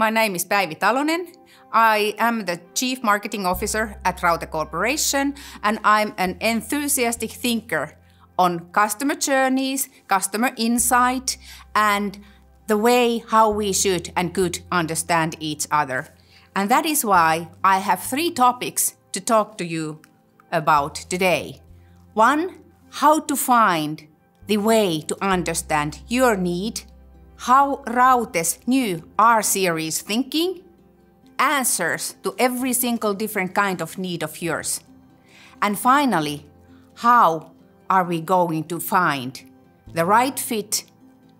My name is Päivi Talonen. I am the Chief Marketing Officer at Raute Corporation, and I'm an enthusiastic thinker on customer journeys, customer insight, and the way how we should and could understand each other. And that is why I have three topics to talk to you about today. One, how to find the way to understand your need, how Raute's new R series thinking answers to every single different kind of need of yours. And finally, how are we going to find the right fit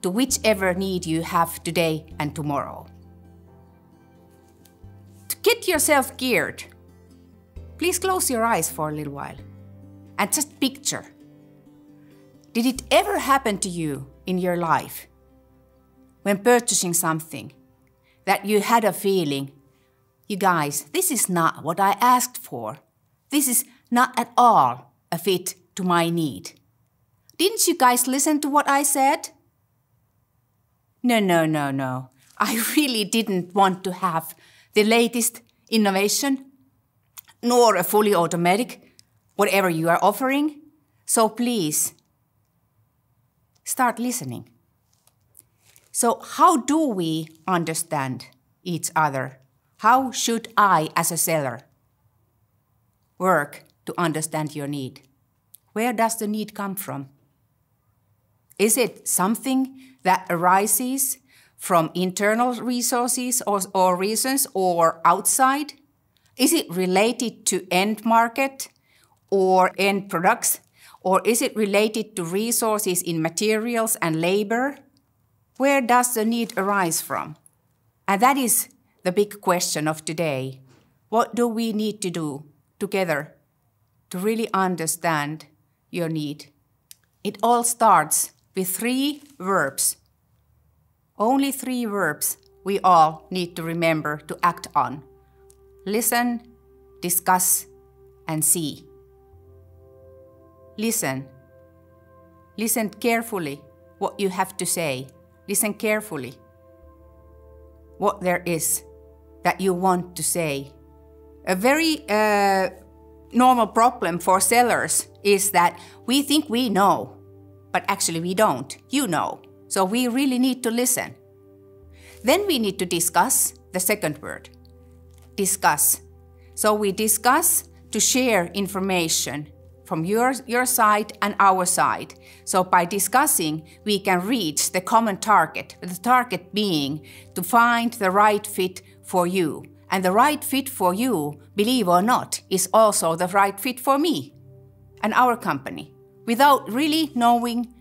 to whichever need you have today and tomorrow? To get yourself geared, please close your eyes for a little while and just picture. Did it ever happen to you in your life when purchasing something that you had a feeling, you guys, this is not what I asked for. This is not at all a fit to my need. Didn't you guys listen to what I said? No, no, no, no. I really didn't want to have the latest innovation, nor a fully automatic, whatever you are offering. So please, start listening. So, how do we understand each other? How should I, as a seller, work to understand your need? Where does the need come from? Is it something that arises from internal resources or, or reasons or outside? Is it related to end market or end products? Or is it related to resources in materials and labor? Where does the need arise from? And that is the big question of today. What do we need to do together to really understand your need? It all starts with three verbs. Only three verbs we all need to remember to act on listen, discuss, and see. Listen. Listen carefully what you have to say. Listen carefully what there is that you want to say. A very uh, normal problem for sellers is that we think we know, but actually we don't. You know. So we really need to listen. Then we need to discuss the second word discuss. So we discuss to share information from your, your side and our side. So by discussing, we can reach the common target, the target being to find the right fit for you. And the right fit for you, believe or not, is also the right fit for me and our company. Without really knowing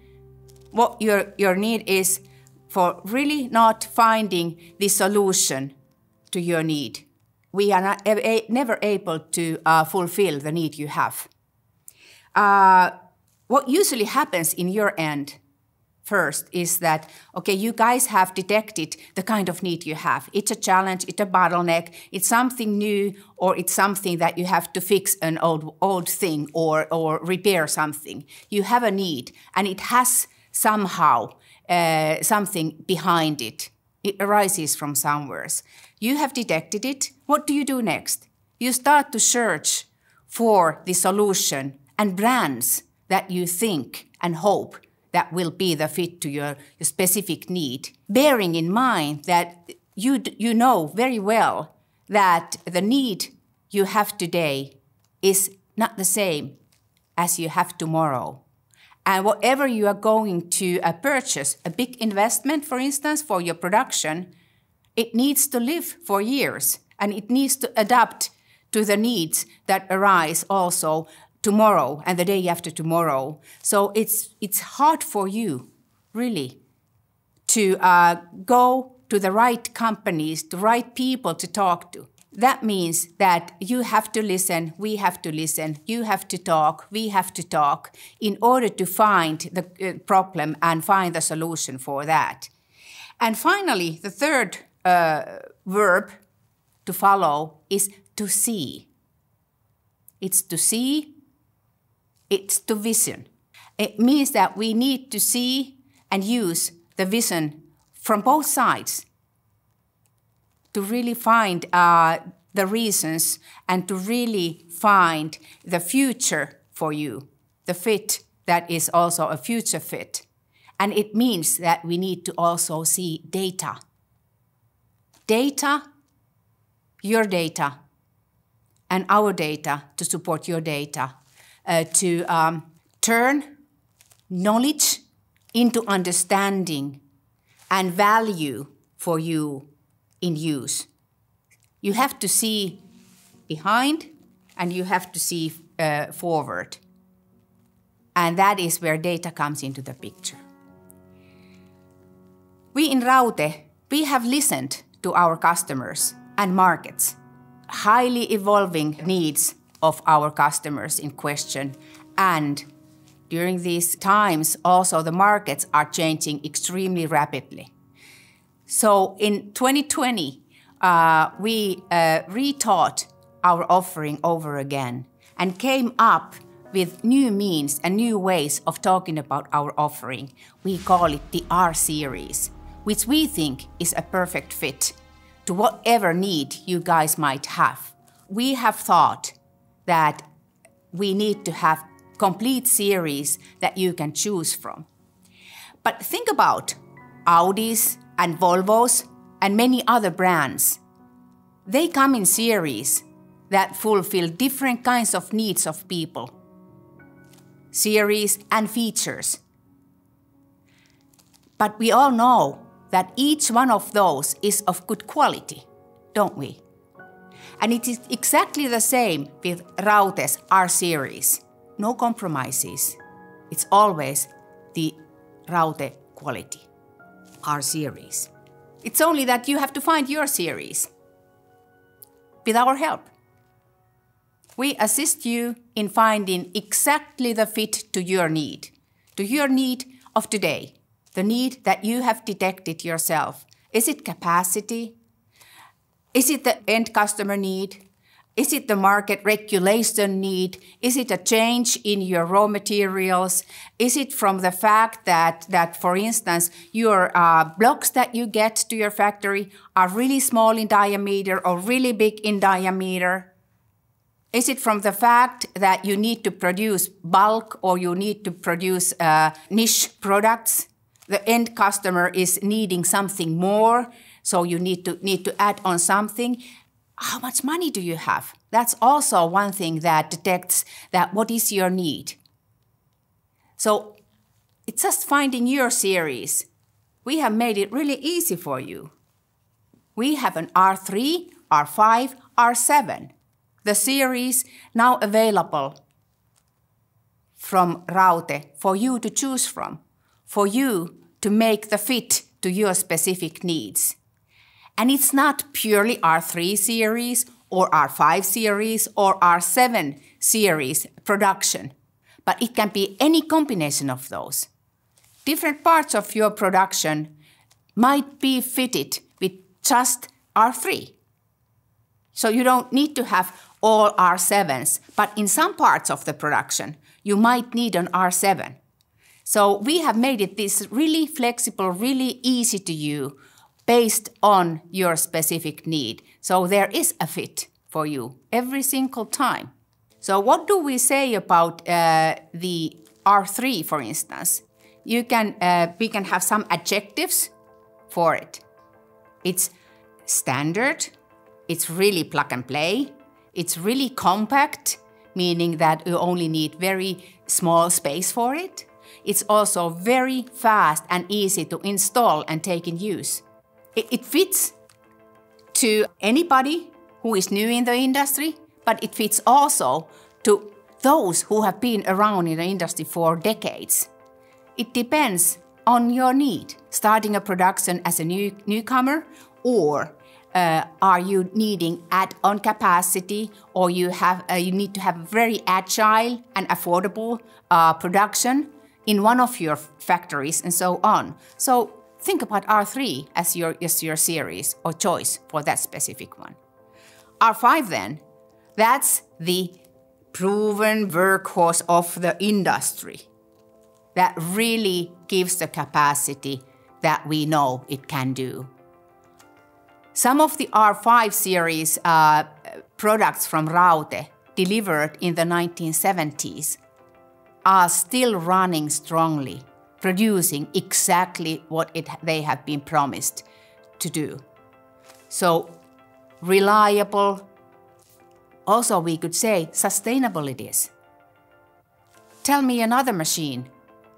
what your, your need is, for really not finding the solution to your need, we are not, never able to uh, fulfill the need you have. Uh, what usually happens in your end first is that okay you guys have detected the kind of need you have. It's a challenge it's a bottleneck it's something new or it's something that you have to fix an old old thing or or repair something. You have a need and it has somehow uh, something behind it. It arises from somewhere. You have detected it. What do you do next? You start to search for the solution and brands that you think and hope that will be the fit to your, your specific need, bearing in mind that you, you know very well that the need you have today is not the same as you have tomorrow. And whatever you are going to uh, purchase, a big investment, for instance, for your production, it needs to live for years and it needs to adapt to the needs that arise also tomorrow and the day after tomorrow. So it's it's hard for you, really, to uh, go to the right companies, the right people to talk to. That means that you have to listen, we have to listen, you have to talk, we have to talk in order to find the uh, problem and find the solution for that. And finally, the third uh, verb to follow is to see. It's to see, it's to vision. It means that we need to see and use the vision from both sides. to really find uh, the reasons and to really find the future for you, the fit that is also a future fit. And it means that we need to also see data. Data, your data, and our data to support your data, uh, to um, turn knowledge into understanding and value for you in use. You have to see behind and you have to see uh, forward. And that is where data comes into the picture. We in Raute, we have listened to our customers and markets, highly evolving needs of our customers in question. And during these times, also the markets are changing extremely rapidly. So in 2020, uh, we uh, retaught our offering over again and came up with new means and new ways of talking about our offering. We call it the R series, which we think is a perfect fit to whatever need you guys might have. We have thought that we need to have complete series that you can choose from. But think about Audis and Volvos and many other brands. They come in series that fulfill different kinds of needs of people, series and features. But we all know that each one of those is of good quality, don't we? And it is exactly the same with Raute's R series. No compromises. It's always the Raute quality, R series. It's only that you have to find your series with our help. We assist you in finding exactly the fit to your need, to your need of today, the need that you have detected yourself. Is it capacity? Is it the end customer need? Is it the market regulation need? Is it a change in your raw materials? Is it from the fact that, that for instance, your uh, blocks that you get to your factory are really small in diameter or really big in diameter? Is it from the fact that you need to produce bulk or you need to produce uh, niche products? The end customer is needing something more, so you need to need to add on something. How much money do you have? That's also one thing that detects that what is your need. So it's just finding your series. We have made it really easy for you. We have an R3, R5, R7 the series now available from Raute for you to choose from, for you to make the fit to your specific needs. And it's not purely R3 series or R5 series or R7 series production, but it can be any combination of those. Different parts of your production might be fitted with just R3. So you don't need to have all R7s, but in some parts of the production, you might need an R7. So we have made it this really flexible, really easy to use based on your specific need. So there is a fit for you every single time. So what do we say about uh, the R3, for instance? You can, uh, we can have some adjectives for it. It's standard, it's really plug and play, it's really compact, meaning that you only need very small space for it. It's also very fast and easy to install and take in use. It, it fits to anybody who is new in the industry, but it fits also to those who have been around in the industry for decades. It depends on your need, starting a production as a new, newcomer or uh, are you needing add-on capacity or you have uh, you need to have very agile and affordable uh, production in one of your factories and so on so think about r3 as your as your series or choice for that specific one. R5 then that's the proven workhorse of the industry. That really gives the capacity that we know it can do. Some of the R5 series uh, products from Raute delivered in the 1970s are still running strongly, producing exactly what it, they have been promised to do. So reliable, also we could say sustainable it is. Tell me another machine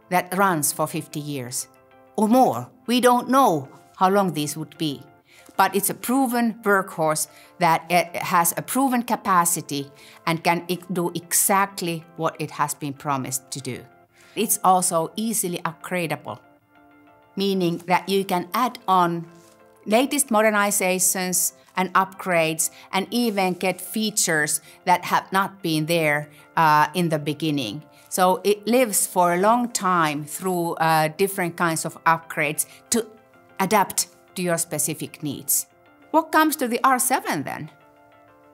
that runs for 50 years or more. We don't know how long these would be. But it's a proven workhorse that eh, has a proven capacity and can do exactly what it has been promised to do. It's also easily upgradable, meaning that you can add on latest modernizations and upgrades and even get features that have not been there uh, in the beginning. So it lives for a long time through uh, different kinds of upgrades to adapt to your specific needs. What comes to the R7 then?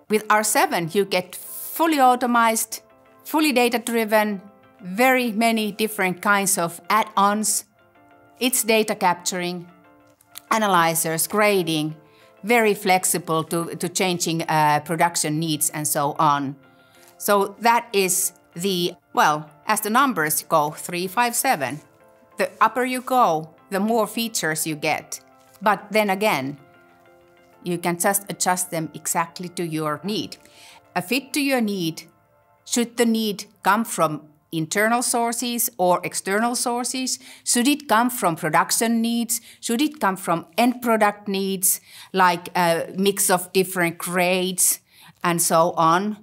With R7, you get fully automized, fully data driven, very many different kinds of add ons. It's data capturing, analyzers, grading, very flexible to, to changing uh, production needs and so on. So that is the, well, as the numbers go, 357. The upper you go, the more features you get. But then again, you can just adjust them exactly to your need. A fit to your need, should the need come from internal sources or external sources? Should it come from production needs? Should it come from end product needs, like a mix of different grades and so on?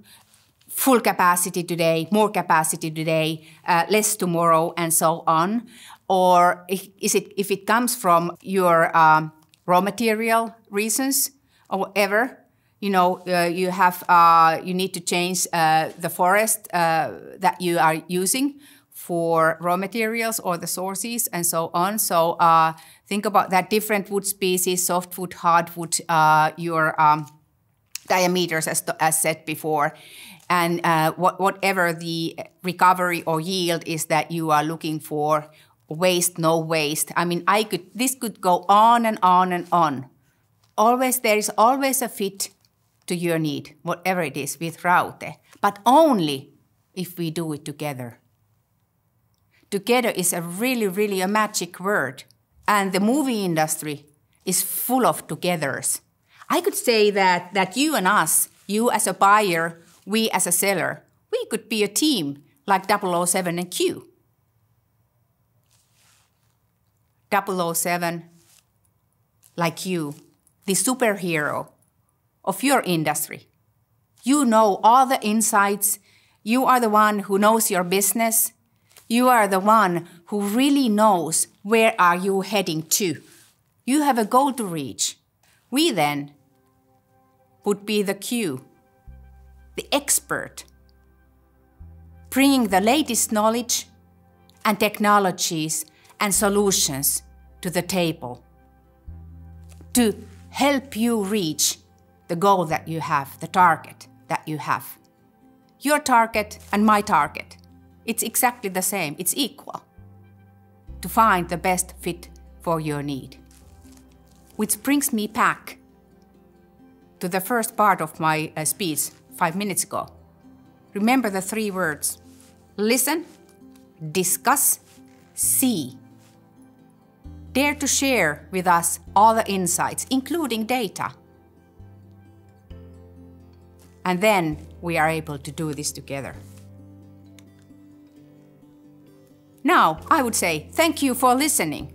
Full capacity today, more capacity today, uh, less tomorrow, and so on. Or is it if it comes from your um, raw material reasons or whatever? You know, uh, you have, uh, you need to change uh, the forest uh, that you are using for raw materials or the sources and so on. So uh, think about that different wood species, softwood, hardwood, uh, your um, diameters as, as said before. And what, whatever the recovery or yield is that you are looking for, waste, no waste. I mean, I could, this could go on and on and on. Always, there is always a fit to your need, whatever it is, with Raute, but only if we do it together. Together is a really, really a magic word. And the movie industry is full of togethers. I could say that, that you and us, you as a buyer, we as a seller, we could be a team like 007 and Q. 007, like you, the superhero of your industry. You know all the insights. You are the one who knows your business. You are the one who really knows where are you heading to. You have a goal to reach. We then would be the Q, the expert, bringing the latest knowledge and technologies and solutions to the table to help you reach the goal that you have, the target that you have. Your target and my target, it's exactly the same, it's equal. To find the best fit for your need. Which brings me back to the first part of my uh, speech five minutes ago. Remember the three words listen, discuss, see. Dare to share with us all the insights, including data and then we are able to do this together. Now, I would say thank you for listening.